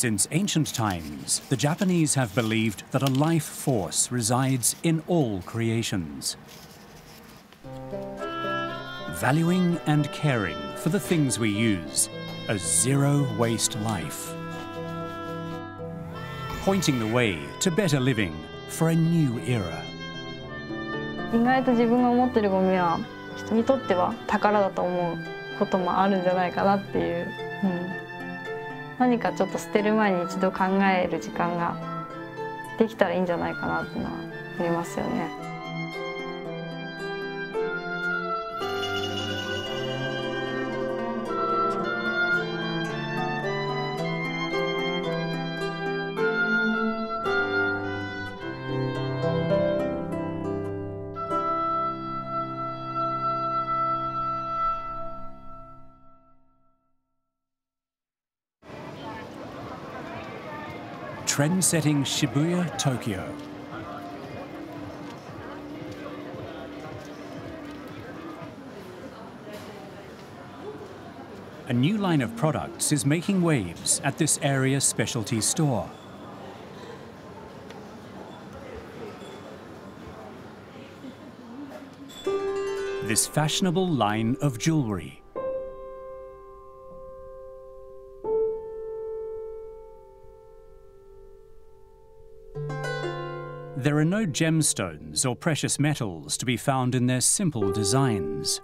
Since ancient times, the Japanese have believed that a life force resides in all creations. Valuing and caring for the things we use, a zero waste life. Pointing the way to better living for a new era. 意外と自分が思ってるゴミは人にとっては宝だと思うこともあるんじゃないかなっていう、うん、 何かちょっと捨てる前に一度考える時間ができたらいいんじゃないかなっていうのはありますよね。Trend-setting Shibuya, Tokyo. A new line of products is making waves at this area specialty store. This fashionable line of jewellery There are no gemstones or precious metals to be found in their simple designs.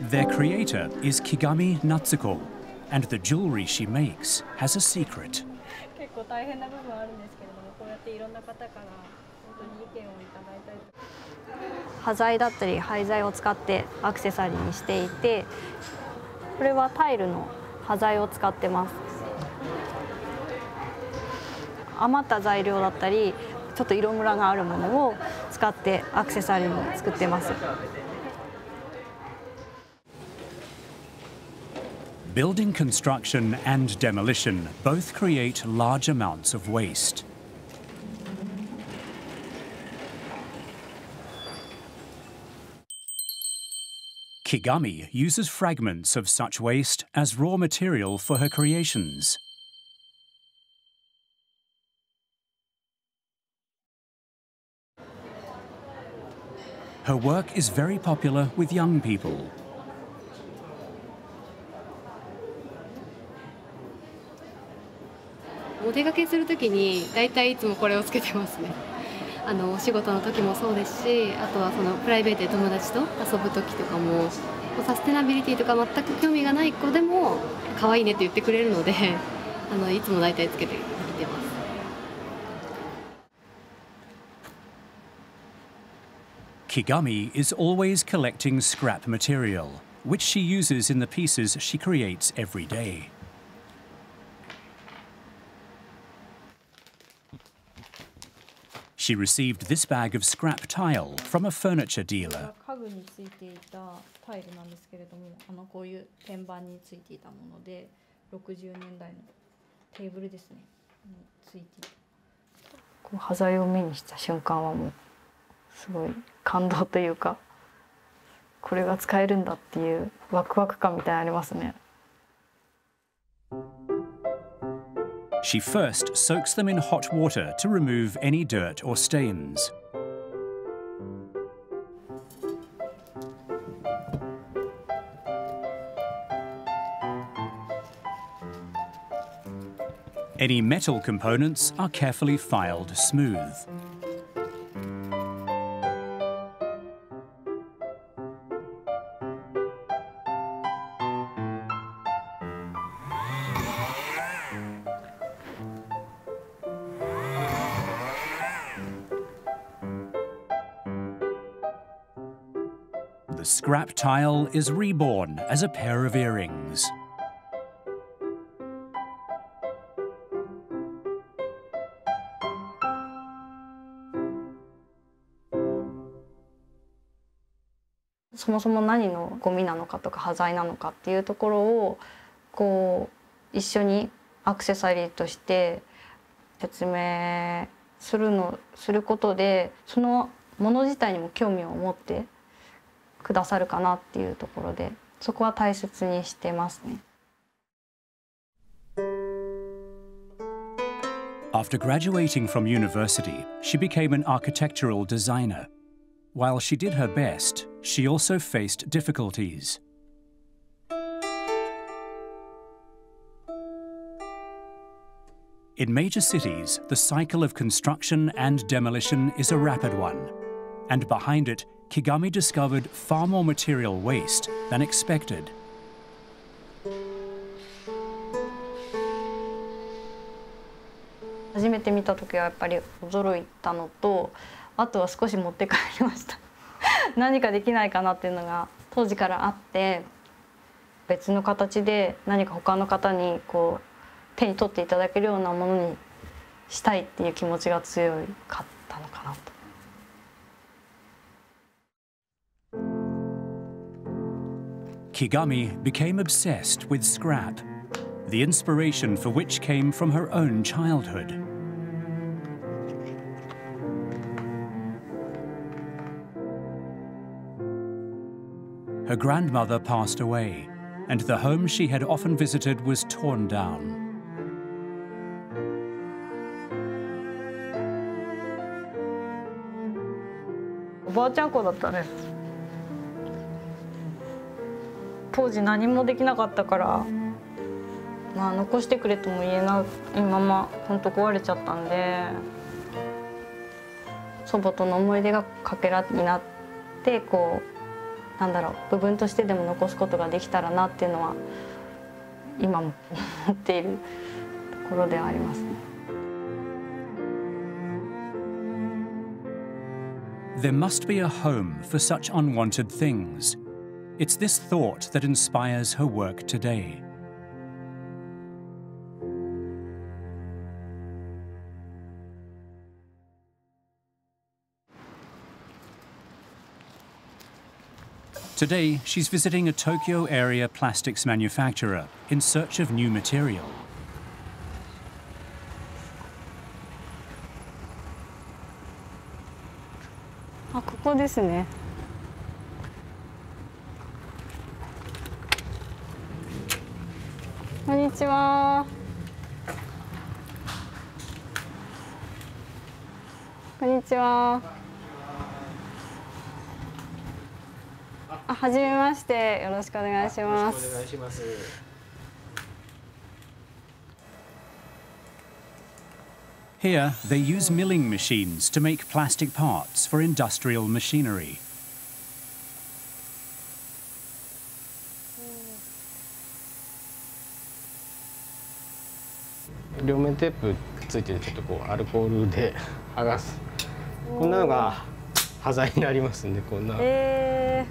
Their creator is Kigami Natsuko, and the jewelry she makes has a secret. 端材だったり廃材を使ってアクセサリーにしていて これはタイルの端材を使ってます余った材料だったりちょっと色ムラがあるものを使ってアクセサリーを作ってます Building construction and demolition both create large amounts of waste. Kigami uses fragments of such waste as raw material for her creations. Her work is very popular with young people. お出かけするときに大体いつもこれをつけてますね。 あのお仕事の時もそうですしあとはそのプライベートで友達と遊ぶ時とかもサステナビリティとか全く興味がない子でも可愛いねって言ってくれるので あのいつも大体つけてきてます。Kigami is always collecting scrap material, which she uses in the pieces she creates every day. She received this bag of scrap tile from a furniture dealer. 家具についていたタイルなんですけれども、あのこういう天板についていたもので、60年代のテーブルですね。ついて。この端材を目にした瞬間はもうすごい感動というか、これが使えるんだっていうワクワク感みたいなありますね。She first soaks them in hot water to remove any dirt or stains. Any metal components are carefully filed smooth. Scrap tile is reborn as a pair of earrings.「そもそも何のゴミなのかとか端材なのかっていうところをこう一緒にアクセサリーとして説明するのすることでそのもの自体にも興味を持ってくださるかなっていうところでそこは大切にしてますね。After graduating from university, she became an architectural designer. While she did her best, she also faced difficulties. In major cities, the cycle of construction and demolition is a rapid one. And behind it, Kigami discovered far more material waste than expected. 初めて見た時はやっぱり驚いたのとあとは少し持って帰りました 何かできないかなっていうのが当時からあって別の形で何か他の方にこう手に取っていただけるようなものにしたいっていう気持ちが強かったのかなと。Kigami became obsessed with scrap, the inspiration for which came from her own childhood. Her grandmother passed away, and the home she had often visited was torn down. おばあちゃん子だったね 当時何もできなかったからまあ残してくれとも言えないまま本当壊れちゃったんで祖母との思い出がかけらになってこうなんだろう部分としてでも残すことができたらなっていうのは今も思っているところではありますね。There must be a home for such unwanted things. It's this thought that inspires her work today. Today, she's visiting a Tokyo area plastics manufacturer in search of new material. あここですね にちはこんにちはあ、はじめましてよろしくお願いしますお願いします。Here, they use milling machines to make plastic parts for industrial machinery. 両面テープついてるちょっとこうアルコールで剥がす。こんなのが端材になりますんでこんな。え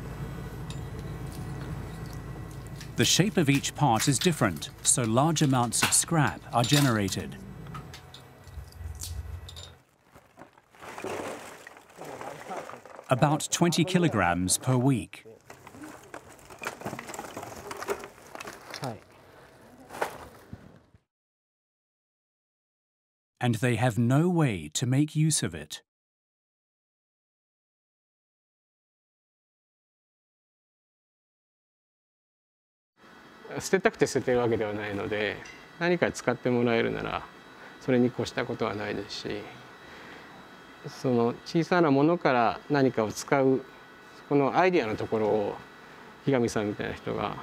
The shape of each part is different, so large amounts of scrap are generated. About 20 kilograms per week. And they have no way to make use of it. 捨てたくて捨ててるわけではないので何か使ってもらえるならそれに越したことはないですしその小さなものから何かを使うこのアイディアのところを日上さんみたいな人が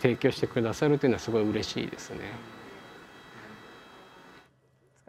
提供してくださるというのはすごい嬉しいですね。使ってないこの切れっ端これもジュラ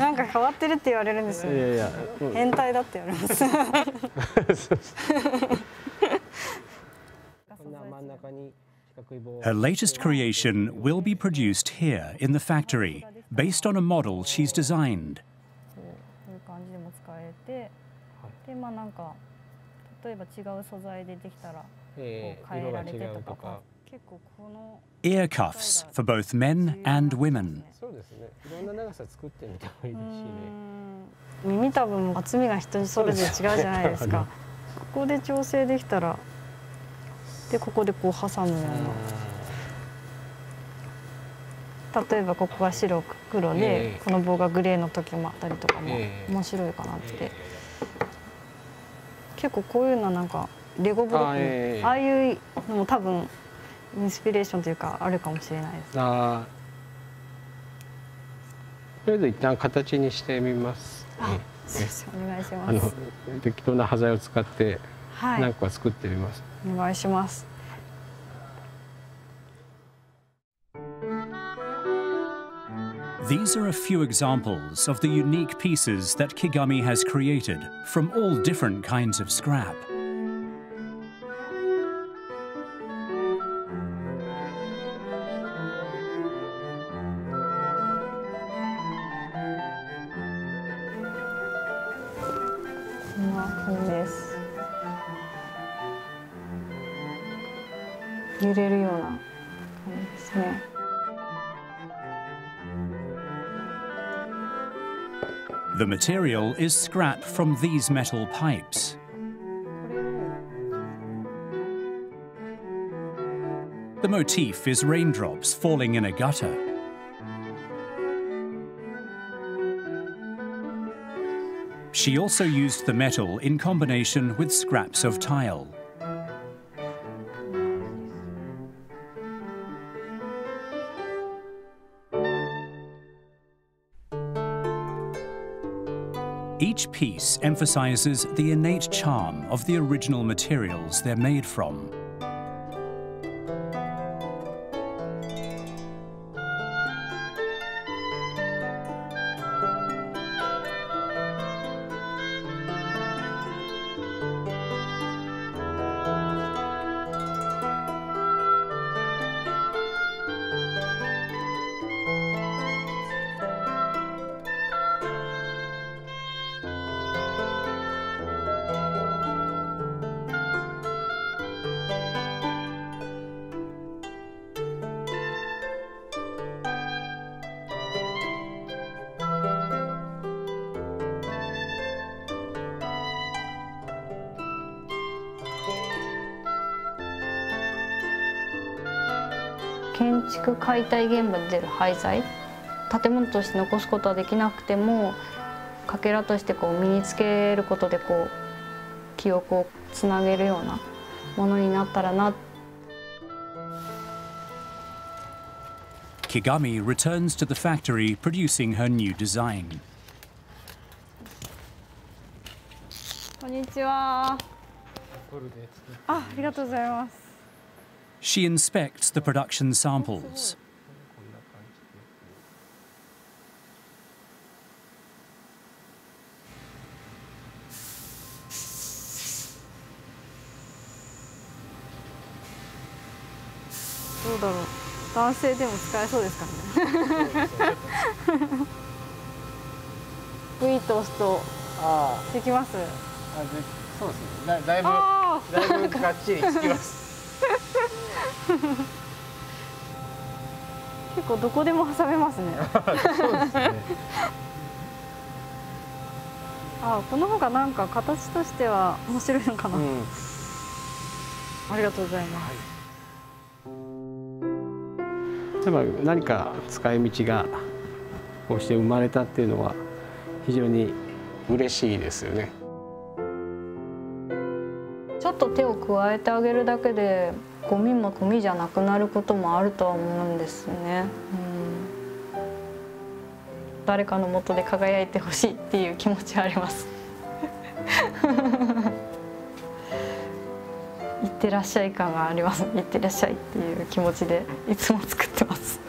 なんか変わってるって言われるんですよ。いやいや、うん変態だって言われます。Her latest creation will be produced here in the factory, based on a model she's designed. こういう感じでも使えて、でまあなんか例えば違う素材でできたらえーこう変えられてとか Ear cuffs for both men and women. そうですね。いろんな長さ作ってみてもいいですしね。耳たぶも厚みが人それぞれ違うじゃないですか。ここで調整できたらでここでこう挟むような。例えばここが白黒で、ええ。この棒がグレーの時もあったりとかもええ。面白いかなって、結構こういうのはなんかレゴブロックああいうのも多分インスピレーションというかあるかもしれないです。あー。とりあえず一旦形にしてみます、ねすいませんお願いしあのます適当な端材を使ってはい。何個か作ってみます、お願いします。These are a The material is scrap from these metal pipes. The motif is raindrops falling in a gutter. She also used the metal in combination with scraps of tile. Each piece emphasizes the innate charm of the original materials they're made from.「建築解体現場で出る廃材建物として残すことはできなくてもかけらとしてこう身につけることでこう記憶をつなげるようなものになったらな。Kigami returns to the factory producing her new design. こんにちはあありがとうございます She inspects the production samples. どうだろう。男性でも使えそうですかね。グイッと押すとあ。できます？あそうですね。だだいぶあだいぶがっちりつきます結構どこでも挟めますね。そうですね。あこの方がなんか形としては面白いのかな、うん。ありがとうございます、例えば何か使い道がこうして生まれたっていうのは非常に嬉しいですよね。ちょっと手を加えてあげるだけでゴミもゴミじゃなくなることもあるとは思うんですね、うん、誰かの元で輝いてほしいっていう気持ちはあります。いってらっしゃい感があります。いってらっしゃいっていう気持ちでいつも作ってます。